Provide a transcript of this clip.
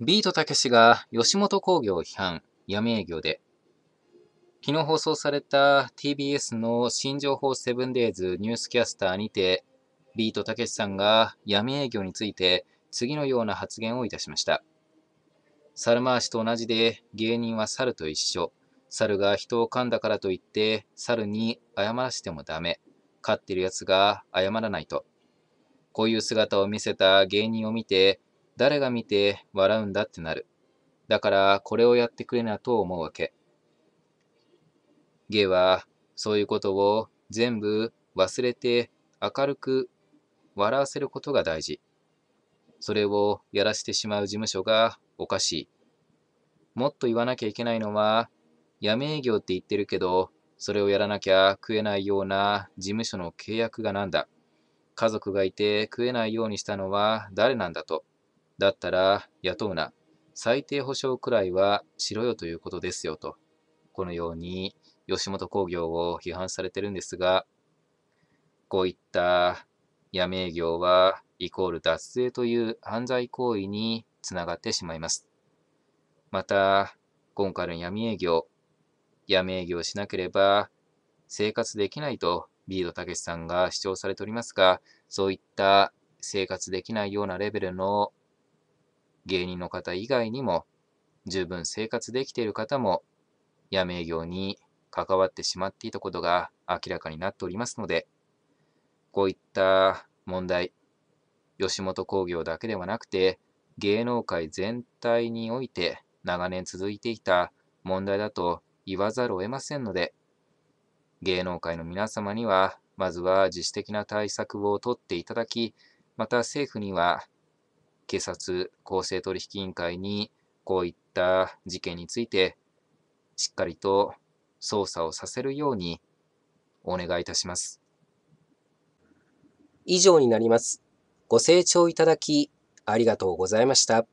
ビートたけしが吉本興業批判、闇営業で、昨日放送された TBS の新情報セブンデイズニュースキャスターにて、ビートたけしさんが闇営業について次のような発言をいたしました。猿回しと同じで芸人は猿と一緒。猿が人を噛んだからといって猿に謝らしてもダメ。飼ってる奴が謝らないと。こういう姿を見せた芸人を見て誰が見て笑うんだってなる。だからこれをやってくれなと思うわけ。芸はそういうことを全部忘れて明るく笑わせることが大事。それをやらせてしまう事務所がおかしい。もっと言わなきゃいけないのは、闇営業って言ってるけど、それをやらなきゃ食えないような事務所の契約がなんだ。家族がいて食えないようにしたのは誰なんだと。だったら雇うな。最低保障くらいはしろよということですよと。このように吉本興業を批判されてるんですが、こういった闇営業はイコール脱税という犯罪行為につながってしまいます。また、今回の闇営業、闇営業しなければ生活できないとビードたけしさんが主張されておりますが、そういった生活できないようなレベルの芸人の方以外にも、十分生活できている方も、闇営業に関わってしまっていたことが明らかになっておりますので、こういった問題、吉本興業だけではなくて、芸能界全体において長年続いていた問題だと言わざるを得ませんので、芸能界の皆様には、まずは自主的な対策をとっていただき、また政府には警察公正取引委員会にこういった事件についてしっかりと捜査をさせるようにお願いいたします。以上になります。ご清聴いただきありがとうございました。